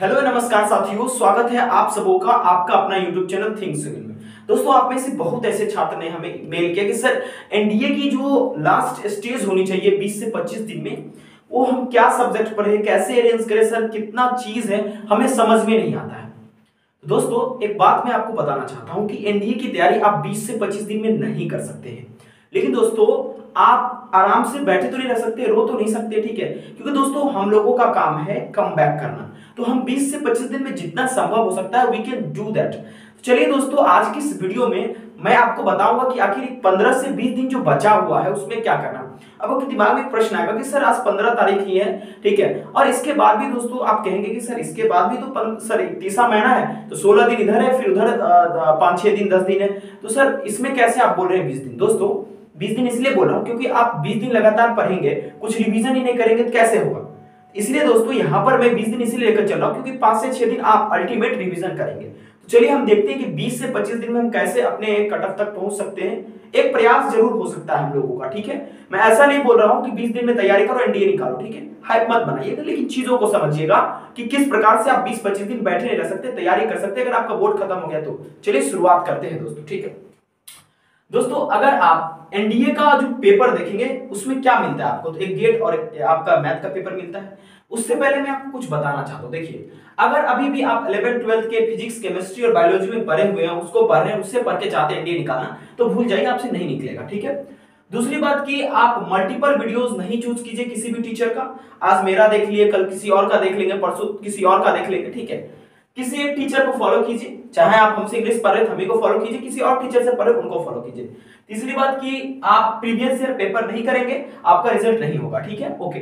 Hello नमस्कार साथियों, स्वागत है आप सबों का आपका अपना यूट्यूब चैनल सिविल में। दोस्तों, आप में से बहुत ऐसे छात्र ने हमें मेल किया कि, सर एनडीए की जो लास्ट स्टेज होनी चाहिए 20 से 25 दिन में, वो हम क्या सब्जेक्ट पढ़े कैसे अरेंज करें, सर, कितना चीज़ है, हमें समझ में नहीं आता है। दोस्तों, एक बात मैं आपको बताना चाहता हूँ कि एनडीए की तैयारी आप 20 से 25 दिन में नहीं कर सकते हैं। लेकिन दोस्तों, आप आराम से बैठे तो नहीं रह सकते, रो तो नहीं सकते, ठीक है? क्योंकि दोस्तों, हम लोगों का काम है कम बैक करना। तो हम 20 से 25 दिन में जितना संभव हो सकता है वी कैन डू दैट चलिए दोस्तों, आज की इस वीडियो में मैं आपको बताऊँगा कि आखिर 15 से 20 दिन जो बचा हुआ है, उसमें क्या करना। अब आपके दिमाग में एक प्रश्न आएगा कि सर, आज 15 तारीख ही है, ठीक है? और इसके बाद भी दोस्तों, आप कहेंगे कि सर, इसके बाद भी तो सर, तीसरा महीना है तो 16 दिन इधर है, फिर उधर पाँच छह दिन, दस दिन है। तो सर, इसमें कैसे आप बोल रहे हैं बीस दिन? दोस्तों, बीस दिन इसलिए बोल रहा हूँ क्योंकि आप बीस दिन लगातार पढ़ेंगे, कुछ रिविजन ही नहीं करेंगे तो कैसे होगा? इसलिए दोस्तों, यहाँ पर मैं 20 दिन इसीलिए लेकर चल रहा हूँ, क्योंकि पाँच से छह दिन आप अल्टीमेट रिविजन करेंगे। तो चलिए हम देखते हैं कि 20 से 25 दिन में हम कैसे अपने कट ऑफ़ तक पहुँच सकते हैं। एक प्रयास ज़रूर हो सकता है हम लोगों का, ठीक है? मैं ऐसा नहीं बोल रहा हूँ कि 20 दिन में तैयारी करो एनडीए निकालो, ठीक है? हाइप मत बनाइएगा लेकिन चीज़ों को समझिएगा कि किस प्रकार से आप 20-25 दिन बैठे रह सकते, तैयारी कर सकते अगर आपका बोर्ड खत्म हो गया तो। चलिए शुरुआत करते हैं दोस्तों, ठीक है? दोस्तों, अगर आप एनडीए का जो पेपर देखेंगे, उसमें क्या मिलता है आपको? तो एक गेट और एक, आपका मैथ का पेपर मिलता है। उससे पहले मैं आपको कुछ बताना चाहता हूँ। देखिए, अगर अभी भी आप 11 12 के फिजिक्स केमिस्ट्री और बायोलॉजी में पढ़े हुए हैं, उसको पढ़ रहे हैं, उससे पढ़ के चाहते हैं एनडीए निकालना तो भूल जाइए, आपसे नहीं निकलेगा, ठीक है? दूसरी बात की आप मल्टीपल वीडियोस नहीं चूज़ कीजिए किसी भी टीचर का। आज मेरा देख लिए, कल किसी और का देख लेंगे, परसों किसी और का देख लेंगे, ठीक है? किसी एक टीचर को फॉलो कीजिए। चाहे आप हमसे इंग्लिश पढ़ रहे थे हमें को फॉलो कीजिए। किसी और टीचर से पढ़े, उनको फॉलो कीजिए। तीसरी बात की आप प्रीवियस ईयर पेपर नहीं करेंगे, आपका रिज़ल्ट नहीं होगा, ठीक है? ओके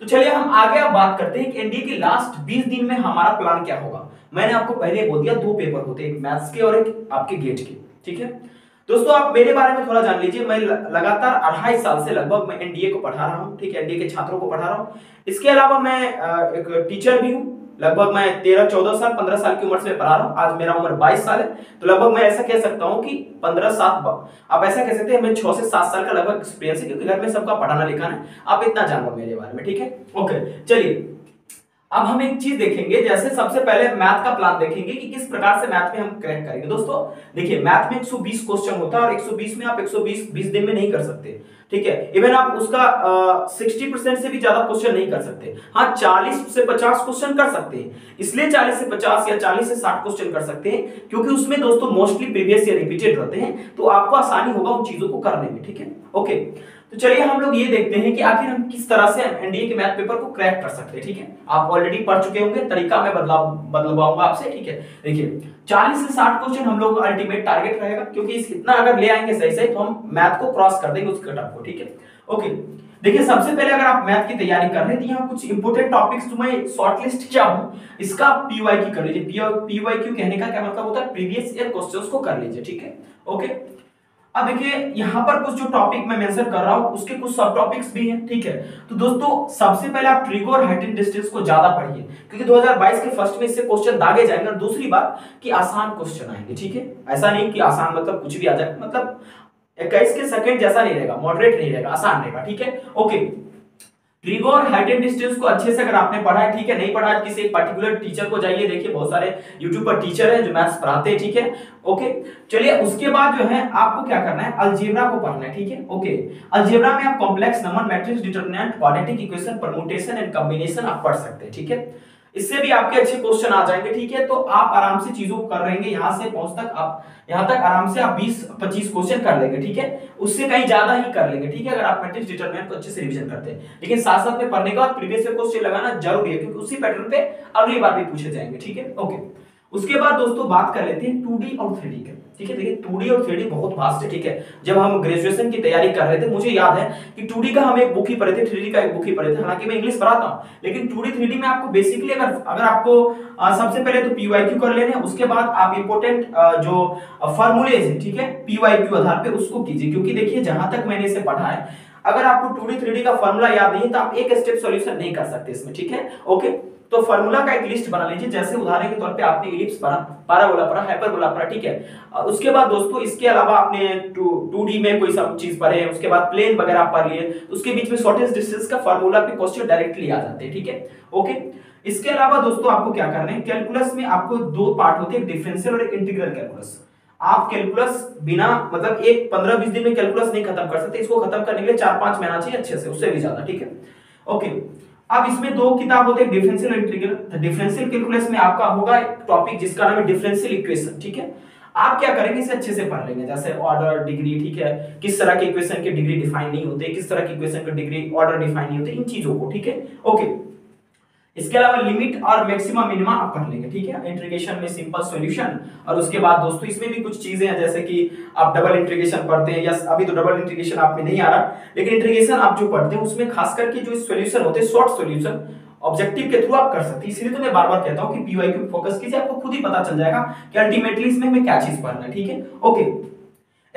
तो चलिए हम आगे अब बात करते हैं कि एनडीए के लास्ट 20 दिन में हमारा प्लान क्या होगा। मैंने आपको पहले बोल दिया, दो पेपर होते हैं, एक मैथ्स के और एक आपके गेट के, ठीक है? दोस्तों, आप मेरे बारे में थोड़ा जान लीजिए। मैं लगातार अढ़ाई साल से लगभग मैं एनडीए को पढ़ा रहा हूँ, ठीक है? एनडीए के छात्रों को पढ़ा रहा हूँ। इसके अलावा मैं एक टीचर भी हूँ। लगभग मैं तेरह, चौदह साल, पंद्रह साल की उम्र से पढ़ा रहा हूँ। आज मेरा उम्र बाईस साल है। तो लगभग मैं ऐसा कह सकता हूँ कि पंद्रह सात आप ऐसा कह सकते हैं, मैं छह से सात साल का लगभग एक्सपीरियंस है, क्योंकि घर में सबका पढ़ाना लिखाना है। आप इतना जानो मेरे बारे में, ठीक है? ओके चलिए। अब हम एक चीज़ देखेंगे, जैसे सबसे पहले मैथ का प्लान देखेंगे कि किस प्रकार से मैथ में हम क्रैक करेंगे। दोस्तों, देखिए मैथ में 120 क्वेश्चन होता है और 120 में आप 120 20 दिन में नहीं कर सकते। ठीक है? इवन आप उसका सिक्सटी परसेंट से भी ज़्यादा क्वेश्चन नहीं कर सकते। हाँ चालीस से पचास क्वेश्चन कर सकते हैं। इसलिए चालीस से पचास या चालीस से साठ क्वेश्चन कर सकते हैं, क्योंकि उसमें दोस्तों मोस्टली प्रीवियस या रिपीटेड रहते हैं तो आपको आसानी होगा उन चीज़ों को करने में। ठीक है? ओके तो चलिए हम लोग ये देखते हैं कि आखिर हम किस तरह से एनडीए के मैथ पेपर को क्रैक कर सकते हैं, ठीक है? आप ऑलरेडी पढ़ चुके होंगे, तरीका मैं बदलाव बदलवाऊँगा आपसे, ठीक है? देखिए 40 से 60 क्वेश्चन हम लोग अल्टीमेट टारगेट रहेगा, क्योंकि इस इतना अगर ले आएँगे सही सही तो हम मैथ को क्रॉस कर देंगे उस कटअप को, ठीक है? ओके देखिए, सबसे पहले अगर आप मैथ की तैयारी कर रहे हैं तो यहाँ कुछ इंपोर्टेंट टॉपिक्स तो मैं शॉर्टलिस्ट किया हूँ इसका पीवाई क्यू कर लीजिए। पीवाई क्यू कहने का क्या मतलब होता है? प्रीवियस ईयर क्वेश्चंस को कर लीजिए, ठीक है? ओके अब देखिए, यहाँ पर कुछ जो टॉपिक मैं मेंशन कर रहा हूँ, उसके कुछ सब टॉपिक्स भी हैं, ठीक है? तो दोस्तों, सबसे पहले आप ट्रिगो और हाइट एंड डिस्टेंस को ज़्यादा पढ़िए, क्योंकि 2022 के फ़र्स्ट में इससे क्वेश्चन दागे जाएँगे, और दूसरी बात कि आसान क्वेश्चन आएँगे, ठीक है? ऐसा नहीं कि आसान मतलब कुछ भी आ जाए मतलब इक्कीस के सेकंड जैसा नहीं रहेगा मॉडरेट नहीं रहेगा, आसान रहेगा, ठीक है? ओके ट्रिगो और हाइट एंड डिस्टेंस को अच्छे से अगर आपने पढ़ा है, ठीक है? नहीं पढ़ा है किसी एक पर्टिकुलर टीचर को जाइए, देखिए, बहुत सारे यूट्यूब पर टीचर है जो मैथ्स पढ़ाते हैं, ठीक है? ओके चलिए, उसके बाद जो है, आपको क्या करना है? अलजेब्रा को पढ़ना है, ठीक है? ओके अलजेब्रा में आप complex number matrix determinant quadratic equation permutation and combination आप पढ़ सकते हैं, ठीक है? इससे भी आपके अच्छे क्वेश्चन आ जाएँगे, ठीक है? तो आप आराम से चीज़ों को कर रहेंगे, यहाँ से पहुँच तक आप, यहाँ तक आराम से आप 20 25 क्वेश्चन कर लेंगे, ठीक है? उससे कहीं ज़्यादा ही कर लेंगे, ठीक है? अगर आप मैट्रिक्स डिटरमिनेंट को अच्छे से रिवीजन करते हैं। लेकिन साथ साथ में पढ़ने के बाद प्रीवियस क्वेश्चन लगाना ज़रूरी है, क्योंकि उसी पैटर्न पे अगली बार भी पूछे जाएँगे, ठीक है? ओके उसके बाद दोस्तों बात कर लेते हैं 2D और थ्री के। ठीक है देखिए 2D और 3D बहुत वास्ट है ठीक है। जब हम ग्रेजुएशन की तैयारी कर रहे थे मुझे याद है कि 2D का हम एक बुक ही पढ़े थे 3D का एक बुक ही पढ़े थे। हालाँकि मैं इंग्लिश पढ़ाता हूँ लेकिन 2D 3D में आपको बेसिकली अगर अगर आपको आ, सबसे पहले तो पीवाईक्यू कर लेने उसके बाद आप इंपोर्टेंट जो फॉर्मूलेज है ठीक है पीवाईक्यू आधार पर उसको कीजिए। क्योंकि देखिए जहाँ तक मैंने इसे पढ़ा है अगर आपको 2D 3D का फॉर्मूला याद नहीं तो आप एक स्टेप सोल्यूशन नहीं कर सकते इसमें ठीक है? ओके तो फार्मूला का एक लिस्ट बना लीजिए, जैसे उदाहरण के तौर पे आपने इलिप्स पढ़ा पैराबोला पढ़ा हाइपरबोला पढ़ा, ठीक है? उसके बाद दोस्तों, इसके अलावा आपने टू डी में कोई सब चीज़ पढ़े, उसके बाद प्लेन वगैरह पढ़ लिए उसके बीच में शॉर्टेस्ट डिस्टेंस का फार्मूला पे क्वेश्चन डायरेक्टली आ जाते हैं, ठीक है? ओके इसके अलावा दोस्तों, आपको क्या करना है? कैलकुलस में आपको दो पार्ट होते हैं डिफरेंशियल और इंटीग्रल कैलकुलस आप कैलकुलस बिना मतलब एक पंद्रह बीस दिन में कैलकुलस नहीं खत्म कर सकते, इसको खत्म करने के लिए चार पाँच महीना चाहिए अच्छे से, उससे भी ज़्यादा, ठीक है? ओके अब इसमें दो किताब होते हैं डिफरेंशियल इंटीग्रल डिफरेंशियल कैलकुलस में आपका होगा एक टॉपिक जिसका नाम है डिफरेंशियल इक्वेशन ठीक है? आप क्या करेंगे, इसे अच्छे से पढ़ लेंगे। जैसे ऑर्डर डिग्री ठीक है? किस तरह के इक्वेशन के डिग्री डिफाइन नहीं होते, किस तरह के इक्वेशन का डिग्री ऑर्डर डिफाइन नहीं होते, इन चीज़ों को, ठीक है? ओके इसके अलावा लिमिट और मैक्सिमम मिनिमा आप कर लेंगे, ठीक है? इंटीग्रेशन में सिंपल सॉल्यूशन और उसके बाद दोस्तों इसमें भी कुछ चीज़ें हैं, जैसे कि आप डबल इंटीग्रेशन पढ़ते हैं, या अभी तो डबल इंटीग्रेशन आप में नहीं आ रहा, लेकिन इंट्रीगेशन आप जो पढ़ते हैं, उसमें खास करके जो सॉल्यूशन होते हैं शॉर्ट सॉल्यूशन ऑब्जेक्टिव के थ्रू आप कर सकते हैं। इसलिए तो मैं बार बार कहता हूँ कि पीवाईक्यू फोकस कीजिए, आपको खुद ही पता चल जाएगा कि अल्टीमेटली इसमें हमें क्या चीज़ पढ़ना है, ठीक है? ओके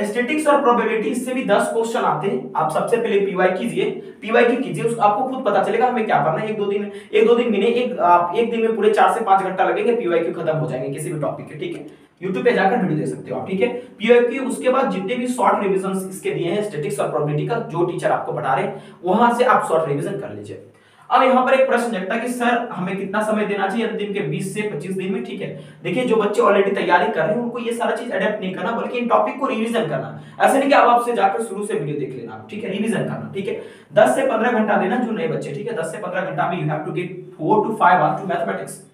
स्टेटिक्स और प्रोबेबिलिटी इससे भी 10 क्वेश्चन आते हैं। आप सबसे पहले पीवाई कीजिए। पीवाई की कीजिए आपको खुद पता चलेगा, हमें क्या पढ़ना है। एक दो दिन, एक दो दिन में एक, आप एक दिन में पूरे चार से पाँच घंटा लगेंगे पीवाई क्यू खत्म हो जाएँगे किसी भी टॉपिक के, ठीक है? यूट्यूब पे जाकर वीडियो देख सकते हो आप, ठीक है? पीवाई उसके बाद जितने भी शॉर्ट रिविजन इसके दिए हैं स्टेटिक्स और प्रोबेबिलिटी का, जो टीचर आपको पढ़ा रहे हैं, वहाँ से आप शॉर्ट रिविजन कर लीजिए। अब यहाँ पर एक प्रश्न जगता कि, सर, हमें कितना समय देना चाहिए अंतिम के 20 से 25 दिन में? ठीक है। देखिए, जो बच्चे ऑलरेडी तैयारी कर रहे हैं, उनको ये सारा चीज़ अडेप्ट नहीं करना, बल्कि इन टॉपिक को रिवीजन करना। ऐसे नहीं कि आप आपसे जाकर शुरू से वीडियो देख लेना, ठीक है रिवीजन करना, ठीक है। 10 से 15 घंटा देना जो नए बच्चे, ठीक है 10 से 15 घंटा में you have to get 4 to 5 hour to mathematics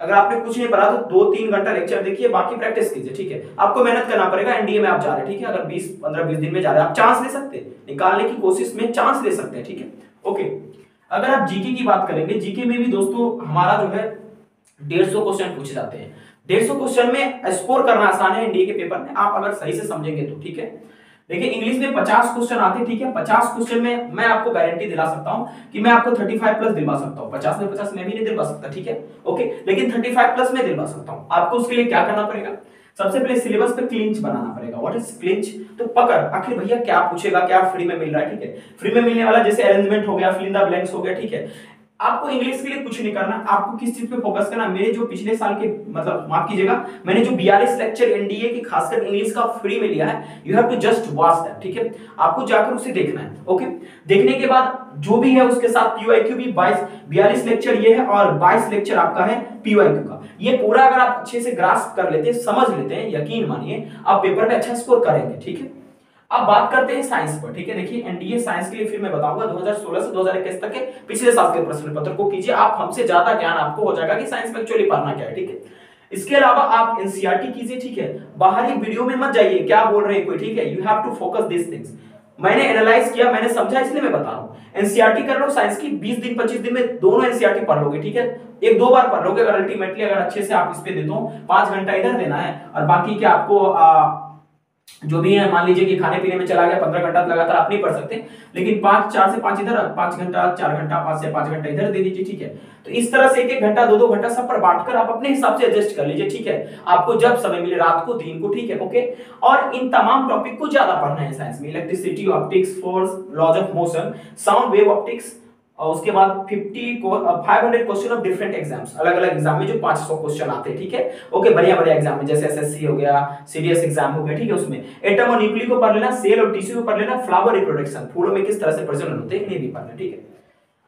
अगर आपने कुछ नहीं पढ़ा तो दो तीन घंटा लेक्चर देखिए, बाकी प्रैक्टिस कीजिए, ठीक है। आपको मेहनत करना पड़ेगा एनडीए में आप जा रहे हैं, ठीक है। अगर 20 15 20 दिन में जा रहे हैं, आप चांस ले सकते हैं। निकालने की कोशिश में चांस ले सकते हैं, ठीक है। ओके अगर आप जीके की बात करेंगे, जीके में भी दोस्तों हमारा जो है, डेढ़ सौ क्वेश्चन पूछे जाते हैं। डेढ़ सौ क्वेश्चन में स्कोर करना आसान है एनडीए के पेपर में। आप अगर सही से समझेंगे तो ठीक है? देखिए, इंग्लिश में 50 क्वेश्चन आते ठीक है? 50 क्वेश्चन में मैं आपको गारंटी दिला सकता हूँ कि मैं आपको 35 प्लस दिलवा सकता हूँ। 50 में 50 मैं भी नहीं दिलवा सकता, ठीक है? ओके? लेकिन 35 प्लस में दिलवा सकता हूँ। आपको उसके लिए क्या करना पड़ेगा? सबसे पहले सिलेबस पे क्लिंच बनाना पड़ेगा। व्हाट इज़ क्लिंच तो पकड़। आखिर भैया क्या पूछेगा? क्या फ्री में मिल रहा है? ठीक है। फ्री में मिलने वाला जैसे अरेंजमेंट हो गया फिल इन द ब्लैंक्स हो गया, ठीक है। आपको इंग्लिश के लिए कुछ नहीं करना, आपको किस चीज़ पे फोकस करना? मेरे जो पिछले साल के मतलब माफ़ कीजिएगा, मैंने जो 42 लेक्चर एनडीए की, खासकर इंग्लिश का फ्री में लिया है you have to just watch that ठीक है? आपको जाकर उसे देखना है ओके देखने के बाद जो भी है उसके साथ पीवाईक्यू भी 22 42 लेक्चर ये है और 22 लेक्चर आपका है पीवाईक्यू का। ये पूरा अगर आप अच्छे से ग्रास्प कर लेते हैं समझ लेते हैं, यकीन मानिए, आप पेपर में अच्छा स्कोर करेंगे, ठीक है? अब बात करते हैं साइंस पर ठीक है? देखिए एनडीए साइंस के लिए फिर मैं बताऊँगा 2016 से 2021 तक के पिछले साल के प्रश्न पत्र को कीजिए। आप हमसे ज़्यादा ज्ञान आपको हो जाएगा कि साइंस में एक्चुअली पढ़ना क्या है ठीक है? इसके अलावा आप एनसीईआरटी कीजिए ठीक है? बाहरी वीडियो में मत जाइए क्या बोल रहे हैं कोई ठीक है? You have to focus this things मैंने एनालाइज किया मैंने समझा इसलिए मैं बता रहा हूँ। एनसीईआरटी कर लो साइंस की 20 दिन 25 दिन में दोनों एनसीईआरटी पढ़ लोगे ठीक है? एक दो बार पढ़ लोगे अगर अल्टीमेटली अगर अच्छे से आप इस पे दे दो पाँच घंटा इधर देना है और बाकी क्या आपको आ, जो भी है, मान लीजिए कि खाने पीने में चला गया, पंद्रह घंटा लगातार आप नहीं पढ़ सकते, लेकिन पाँच, चार से पाँच इधर, पाँच घंटा, चार घंटा, पाँच से पाँच घंटा इधर दे दीजिए, ठीक है। तो इस तरह से एक एक घंटा, दो दो घंटा सब पर बांटकर आप अपने हिसाब से एडजस्ट कर लीजिए, ठीक है। आपको जब समय मिले, रात को, दिन को, ठीक है, ओके। और इन तमाम टॉपिक को ज़्यादा पढ़ना है साइंस में। Electricity optics force laws of motion sound wave optics और उसके बाद 50 को 500 क्वेश्चन ऑफ़ डिफरेंट एग्ज़ाम्स अलग अलग एग्ज़ाम में जो 500 क्वेश्चन आते हैं ठीक है? ओके बढ़िया बढ़िया एग्ज़ाम में जैसे एसएससी हो गया सीडीएस एग्ज़ाम हो गया ठीक है उसमें। एटम और न्यूक्लियर को पढ़ लेना सेल और टिश्यू को पढ़ लेना फ्लावर रिप्रोडक्शन फूलों में किस तरह से प्रजनन होते हैं भी पढ़ना ठीक है?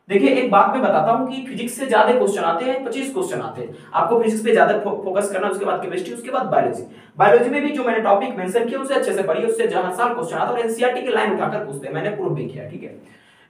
देखिए एक बात मैं बताता हूँ कि फिजिक्स से ज़्यादा क्वेश्चन आते हैं 25 क्वेश्चन आते हैं। आपको फिजिक्स पे ज़्यादा फो, फोकस करना उसके बाद केमिस्ट्री उसके बाद बायोलॉजी बायोलॉजी में भी जो मैंने टॉपिक मेंशन किया उसे अच्छे से पढ़िए उससे जहाँ साल क्वेश्चन आता है और एनसीईआरटी की लाइन उठाकर पूछते हैं। मैंने प्रूव भी किया ठीक है?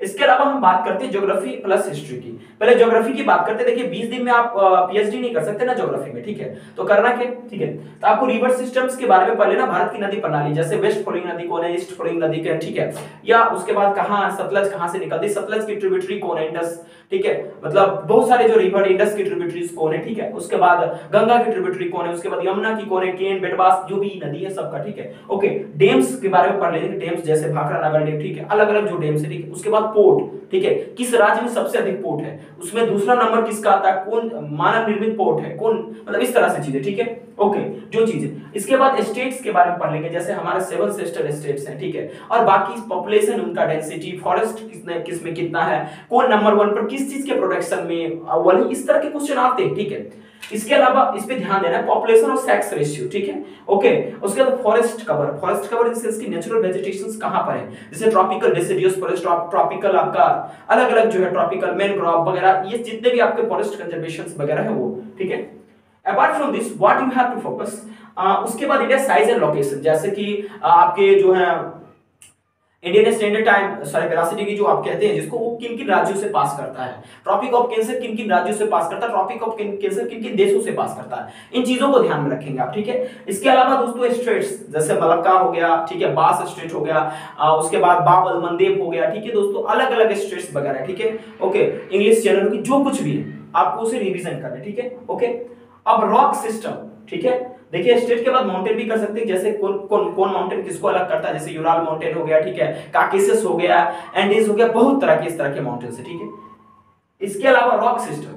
इसके अलावा हम बात करते हैं ज्योग्राफी प्लस हिस्ट्री की। पहले ज्योग्राफी की बात करते हैं। देखिए 20 दिन में आप पीएचडी नहीं कर सकते ना ज्योग्राफी में, ठीक है? तो करना क्या? ठीक है। तो आपको रिवर सिस्टम्स के बारे में पहले ना भारत की नदी प्रणाली, जैसे वेस्ट फ्लोइंग नदी कौन है ईस्ट फ्लोइंग नदी क्या ठीक है? या उसके बाद कहा सतलज कहाँ से निकलती सतलज की ट्रिब्यूटरी कौन है इंडस ठीक है? मतलब बहुत सारे जो रिवर इंडस की ट्रिब्यूटरीज कौन है, ठीक है? उसके बाद गंगा की ट्रिब्यूटरी कौन है, उसके बाद यमुना की कौन है, केन बेटवास जो भी नदी है सबका, ठीक है? ओके डेम्स के बारे में पढ़ लेंगे डेम्स जैसे भाखरा नगर डैम ठीक है? अलग अलग जो डेम्स है, ठीक है? उसके बाद पोर्ट ठीक है? किस राज्य में सबसे अधिक पोर्ट है? उसमें दूसरा नंबर किसका आता है? कौन मानव निर्मित पोर्ट है? कौन मतलब इस तरह से चीज़ें, ठीक है? ओके जो चीज़ें। इसके बाद स्टेट्स के बारे में पढ़ लेंगे, जैसे हमारे सेवन सिस्टर स्टेट्स हैं, ठीक है? और बाकी पॉपुलेशन उनका डेंसिटी फॉरेस्ट किसने, किसमें कितना है? कौन नंबर वन पर किस चीज़ के प्रोटेक्शन में अव्वल इस तरह के क्वेश्चन आते हैं, ठीक है? इसके अलावा इस पे ध्यान देना पॉपुलेशन और सेक्स रेशियो ठीक है? ओके उसके बाद forest cover forest cover in sense natural vegetations कहाँ पर है? जैसे ट्रॉपिकल डिसिडियस फॉरेस्ट ट्रॉपिकल आपका अलग अलग जो है ट्रॉपिकल मैनग्रोव वगैरह, ये जितने भी आपके फॉरेस्ट कंजर्वेशन वगैरह है वो, ठीक है? Apart from this what you have to focus उसके बाद इंडिया साइज़ एंड लोकेशन जैसे कि आपके जो है Indian standard time sorry velocity की जो आप कहते हैं जिसको वो किन किन राज्यों से पास करता है? ट्रॉपिक ऑफ़ कैंसर किन किन राज्यों से पास करता है? ट्रॉपिक ऑफ़ कैंसर किन किन देशों से पास करता है? इन चीज़ों को ध्यान में रखेंगे आप ठीक है? इसके अलावा दोस्तों स्टेट्स जैसे मलक्का हो गया ठीक है बास स्टेट हो गया आ, उसके बाद बाबल मंदेप हो गया ठीक है दोस्तों? अलग अलग स्टेट्स वगैरह ठीक है? ओके इंग्लिश चैनल की जो कुछ भी है आपको उसे रिविजन करना ठीक है? ओके अब रॉक सिस्टम ठीक है? देखिए स्टेट के बाद माउंटेन भी कर सकते हैं, जैसे कौन कौन कौन माउंटेन किसको अलग करता है? जैसे यूराल माउंटेन हो गया, ठीक है काकेसस हो गया एंडीज हो गया, बहुत तरह के इस तरह के माउंटेन है, ठीक है। इसके अलावा रॉक सिस्टम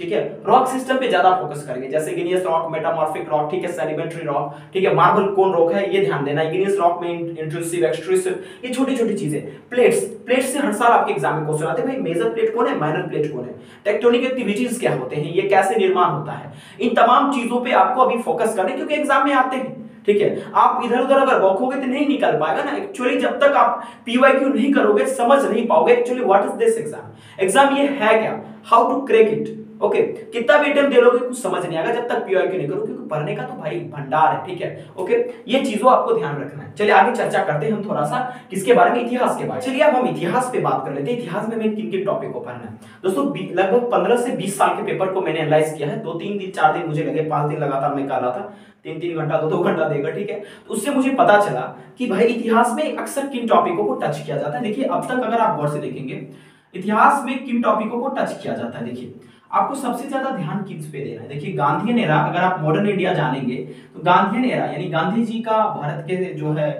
ठीक है? रॉक सिस्टम पे ज़्यादा फोकस करेंगे। जैसे गिनियस रॉक मेटामॉर्फिक रॉक ठीक है? सेडिमेंट्री रॉक ठीक है? मार्बल कौन रॉक है, ये ध्यान देना। गिनियस रॉक में इंट्रूसिव एक्सट्रूसिव ये छोटी छोटी चीज़ें। प्लेट्स प्लेट्स से हर साल आपके एग्ज़ाम में क्वेश्चन आते हैं, भाई मेजर प्लेट कौन है? माइनर प्लेट कौन है? टेक्टोनिक एक्टिविटीज़ क्या होते हैं? ये कैसे निर्माण होता है? इन तमाम चीज़ों पर आपको अभी फोकस करना क्योंकि एग्ज़ाम में आते हैं, ठीक है? आप इधर उधर अगर बौखोगे तो नहीं निकल पाएगा ना। एक्चुअली जब तक आप पीवाईक्यू नहीं करोगे, समझ नहीं पाओगे actually what is this exam exam ये है क्या? How to crack it okay, कितना भी अटेम्प्ट दे लोगे, कुछ समझ नहीं आएगा जब तक पीओआई नहीं करो क्योंकि पढ़ने का तो भाई भंडार है, ठीक है? ओके, ये चीज़ों आपको ध्यान रखना है। चलिए, आगे चर्चा करते हैं हम थोड़ा सा किसके बारे में, इतिहास के बारे में। चलिए, अब हम इतिहास पे बात कर लेते हैं। इतिहास में किन किन टॉपिक को पढ़ना है? दोस्तों लगभग पंद्रह से बीस साल के पेपर को मैंने एनालाइज किया है। दो, तीन दिन, चार दिन मुझे लगे, पाँच दिन लगातार मैं रहा था। तीन तीन घंटा दो दो घंटा देगा, ठीक है? तो उससे मुझे पता चला कि भाई इतिहास में अक्सर किन टॉपिकों को टच किया जाता है। देखिए, अब तक अगर आप गौर से देखेंगे, इतिहास में किन टॉपिकों को टच किया जाता है, देखिए। आपको सबसे ज़्यादा ध्यान किस पे देना है। देखिए, गांधीयन एरा अगर आप मॉडर्न इंडिया जानेंगे तो गांधीयन एरा यानी गांधी जी का भारत के जो है,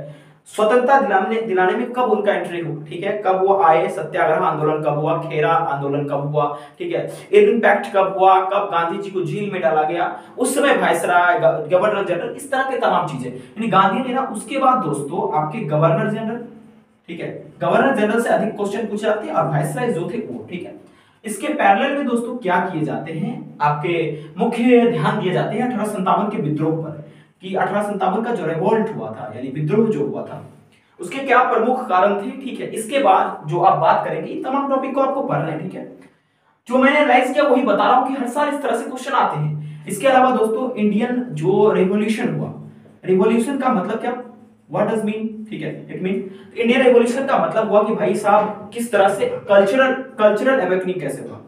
स्वतंत्रता दिलाने दिलाने में कब उनका एंट्री हुआ, ठीक है? कब वो आए सत्याग्रह आंदोलन कब हुआ, खेरा आंदोलन कब हुआ, ठीक है? इम्पैक्ट कब हुआ, कब गांधी जी को जेल में डाला गया, उस समय वायसराय गवर्नर जनरल इस तरह के तमाम चीज़ें। यानी गांधी एरा उसके बाद दोस्तों, आपके गवर्नर जनरल ठीक है? गवर्नर जनरल से अधिक क्वेश्चन पूछे जाते हैं और वायसराय जो थे वो, ठीक है? इसके पैरेलल में दोस्तों क्या किए जाते हैं? आपके मुख्य ध्यान दिए जाते हैं अठारह के विद्रोह पर, कि अठारह का जो रिवोल्ट हुआ था, यानी विद्रोह जो हुआ था, उसके क्या प्रमुख कारण थे? ठीक है, इसके बाद जो आप बात करेंगे तमाम टॉपिक को आपको पढ़ना है, ठीक है? जो मैंने एनालाइज किया, वही बता रहा हूँ कि हर साल इस तरह से क्वेश्चन आते हैं। इसके अलावा दोस्तों इंडियन जो रेवोल्यूशन हुआ रिवोल्यूशन का मतलब क्या? व्हाट डज मीन ठीक है इट मीन इंडियन रेवोल्यूशन का मतलब हुआ कि भाई साहब, किस तरह से कल्चरल कल्चरल अवेकनिंग कैसे हुआ?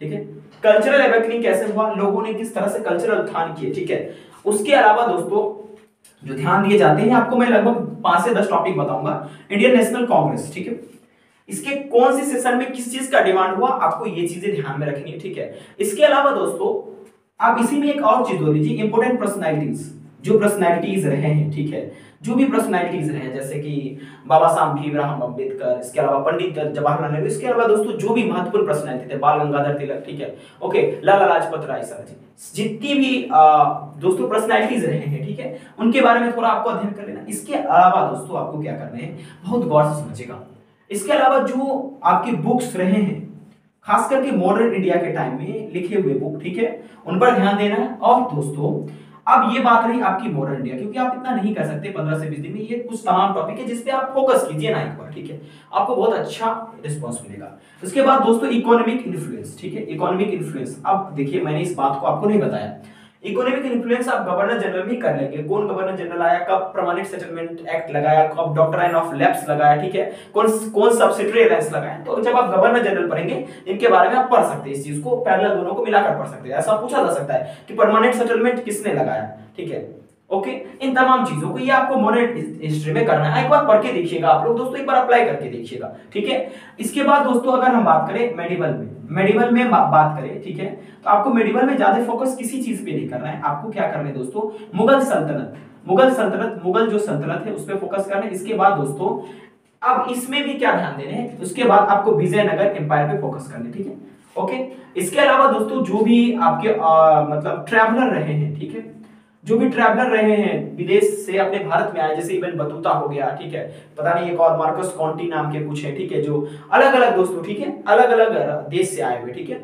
ठीक है कल्चरल अवेकनिंग कैसे हुआ? लोगों ने किस तरह से कल्चरल उत्थान किए? ठीक है, उसके अलावा दोस्तों, जो ध्यान दिए जाते हैं, आपको मैं लगभग पाँच से दस टॉपिक बताऊँगा। इंडियन नेशनल कांग्रेस ठीक है, इसके कौन सी सेशन में किस चीज़ का डिमांड हुआ? आपको ये चीज़ें ध्यान में रखनी है, ठीक है। इसके अलावा दोस्तों, आप इसी में एक और चीज़ हो लीजिए इंपोर्टेंट पर्सनैलिटीज जो पर्सनैलिटीज रहे हैं, ठीक है। जो भी पर्सनैलिटीज रहे जैसे कि बाबा साहब भीमराव अंबेडकर इसके अलावा पंडित जवाहरलाल नेहरू इसके अलावा दोस्तों जो भी महत्वपूर्ण पर्सनैलिटी थे बाल गंगाधर तिलक ठीक है? ओके लाला लाजपत राय सर जी जितनी भी आ, दोस्तों पर्सनैलिटीज रहे हैं ठीक है? उनके बारे में थोड़ा आपको अध्ययन कर लेना। इसके अलावा दोस्तों आपको क्या करना है बहुत गौर से समझेगा इसके अलावा जो आपकी बुक्स रहे हैं खास करके मॉडर्न इंडिया के टाइम में लिखे हुए बुक ठीक है? उन पर ध्यान देना। है और दोस्तों अब ये बात रही आपकी मॉडर्न इंडिया क्योंकि आप इतना नहीं कर सकते पंद्रह से बीस दिन में, ये कुछ तमाम टॉपिक है जिसपे आप फोकस कीजिए ना एक बार, ठीक है? आपको बहुत अच्छा रिस्पॉन्स मिलेगा। उसके बाद दोस्तों इकोनॉमिक इन्फ्लुएंस ठीक है? इकोनॉमिक इन्फ्लुएंस अब देखिए, मैंने इस बात को आपको नहीं बताया। इकोनॉमिक इन्फ्लुएंस आप गवर्नर जनरल भी कर लेंगे। कौन गवर्नर जनरल आया, कब परमानेंट सेटलमेंट एक्ट लगाया, कब डॉक्टर ऑफ़ लैप्स लगाया, ठीक है? कौन कौन सब्सिडरी अलायंस लगाया? तो जब आप गवर्नर जनरल पढ़ेंगे, इनके बारे में आप पढ़ सकते हैं इस चीज़ को पैरेलल दोनों को मिलाकर पढ़ सकते हैं। ऐसा पूछा जा सकता है कि परमानेंट सेटलमेंट किसने लगाया, ठीक है? ओके इन तमाम चीज़ों को ये आपको मॉडर्न हिस्ट्री में करना है। एक बार पढ़ के देखिएगा आप लोग दोस्तों एक बार अप्लाई करके देखिएगा। ठीक है? इसके बाद दोस्तों अगर हम बात करें मेडिवल में मेडिवल में बात करें ठीक है? तो आपको मेडिवल में ज़्यादा फोकस किसी चीज़ पे नहीं करना है। आपको क्या करना है दोस्तों? मुगल सल्तनत मुगल सल्तनत मुगल जो सल्तनत है उस पर फोकस करना है। इसके बाद दोस्तों अब इसमें भी क्या ध्यान देने हैं? उसके बाद आपको विजयनगर एम्पायर पे फोकस करना है ठीक है? ओके इसके अलावा दोस्तों जो भी आपके आ, मतलब ट्रैवलर रहे हैं ठीक है? जो भी ट्रैवलर रहे हैं, विदेश से अपने भारत में आए, जैसे इवन बतूता हो गया, ठीक है? पता नहीं एक और मार्कस कॉन्टी नाम के कुछ है, ठीक है, जो अलग अलग दोस्तों ठीक है? अलग अलग देश से आए हुए, ठीक है?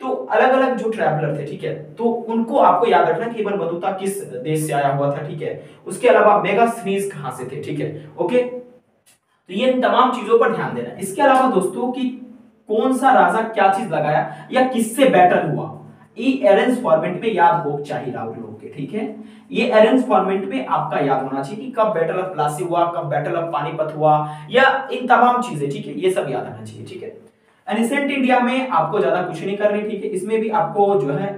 तो अलग अलग जो ट्रैवलर थे, ठीक है तो उनको आपको याद रखना कि इबन बतूता किस देश से आया हुआ था, ठीक है? उसके अलावा मेगा स्नीज कहाँ से थे, ठीक है? ओके तो ये इन तमाम चीज़ों पर ध्यान देना। इसके अलावा दोस्तों की कौन सा राजा क्या चीज़ लगाया या किससे बैटल हुआ? ये अरेंज फॉर्मेट में याद हो चाहिए आप लोगों ठीक है? ये अरेंज फॉर्मेट में आपका याद होना चाहिए कि कब बैटल ऑफ़ प्लासी हुआ, कब बैटल ऑफ़ पानीपत हुआ, या इन तमाम चीज़ें, ठीक है? ये सब याद आना चाहिए, ठीक है? एनिसेंट इंडिया में आपको ज़्यादा कुछ नहीं करनी, ठीक है? इसमें भी आपको जो है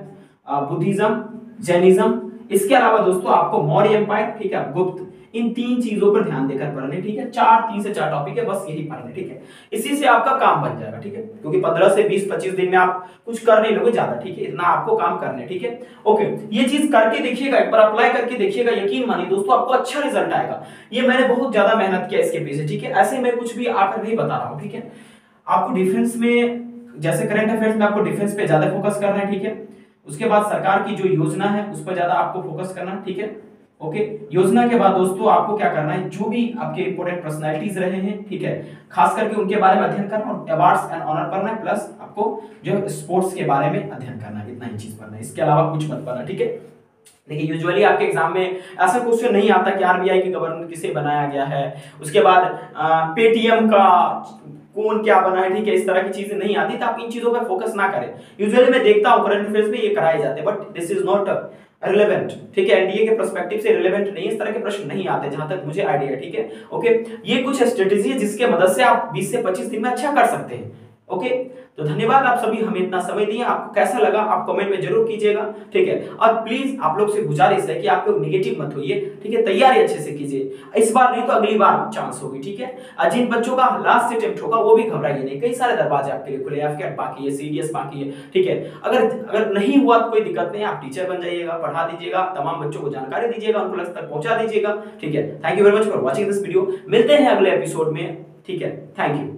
बुद्धिज्म, जैनिज्म, इसके अलावा दोस्तों आपको मौर्य एम्पायर ठीक है? गुप्त इन तीन चीज़ों पर ध्यान देकर पढ़ने, ठीक है? चार, तीन से चार टॉपिक है, बस यही पढ़ने, ठीक है? इसी से आपका काम बन जाएगा, ठीक है? क्योंकि पंद्रह से बीस, पच्चीस दिन में आप कुछ कर नहीं लोगे ज़्यादा, ठीक है? इतना आपको काम करने ठीक है? ओके ये चीज़ करके देखिएगा, एक बार अप्लाई करके देखिएगा, यकीन मानिए दोस्तों, आपको अच्छा रिज़ल्ट आएगा। ये मैंने बहुत ज़्यादा मेहनत किया इसके पीछे, ठीक है? ऐसे में कुछ भी आकर नहीं बता रहा हूँ, ठीक है? आपको डिफेंस में, जैसे करंट अफेयर्स में आपको डिफेंस पे ज़्यादा फोकस करना है, ठीक है? उसके बाद सरकार की जो योजना है, उस पर ज़्यादा आपको फोकस करना ठीक है? ओके योजना के बाद दोस्तों आपको क्या करना है? जो भी आपके इंपोर्टेंट पर्सनालिटीज रहे हैं, ठीक है? खास करके उनके बारे में अध्ययन करना और अवार्ड्स एंड ऑनर पढ़ना है प्लस आपको जो स्पोर्ट्स के बारे में अध्ययन करना है, इतना ही चीज़ पढ़ना है। इसके अलावा कुछ मत पढ़ना, ठीक है? देखिए यूजुअली आपके एग्ज़ाम में ऐसा क्वेश्चन नहीं आता कि आरबीआई की गवर्नर किसे बनाया गया है। उसके बाद पेटीएम का कौन क्या बना है, ठीक है? इस तरह की चीज़ें नहीं आती तो आप इन चीज़ों पर फोकस ना करें। यूजुअली मैं देखता हूँ करंट अफेयर्स में ये कराए जाते हैं but this is not relevant ठीक है? एनडीए के प्रस्पेक्टिव से रिलेवेंट नहीं, इस तरह के प्रश्न नहीं आते जहाँ तक मुझे आइडिया ठीक है? ओके ये कुछ स्ट्रेटेजी है जिसके मदद से आप 20 से 25 दिन में अच्छा कर सकते हैं। ओके तो धन्यवाद आप सभी हमें इतना समय दिए, आपको कैसा लगा, आप कमेंट में ज़रूर कीजिएगा, ठीक है? और प्लीज़ आप लोग से गुजारिश है कि आप लोग निगेटिव मत होइए, ठीक है? तैयारी अच्छे से कीजिए। इस बार नहीं तो अगली बार चांस होगी, ठीक है? जिन बच्चों का लास्ट अटेम्प्ट होगा, वो भी घबराइए नहीं। कई सारे दरवाजे आपके लिए खुले एफ़ बाकी है सीडीएस बाकी है, ठीक है? अगर अगर नहीं हुआ तो कोई दिक्कत नहीं, आप टीचर बन जाइएगा, पढ़ा दीजिएगा तमाम बच्चों को जानकारी दीजिएगा, उनको लक्ष्य तक पहुँचा दीजिएगा, ठीक है? Thank you very much for watching this video मिलते हैं अगले एपिसोड में, ठीक है? Thank you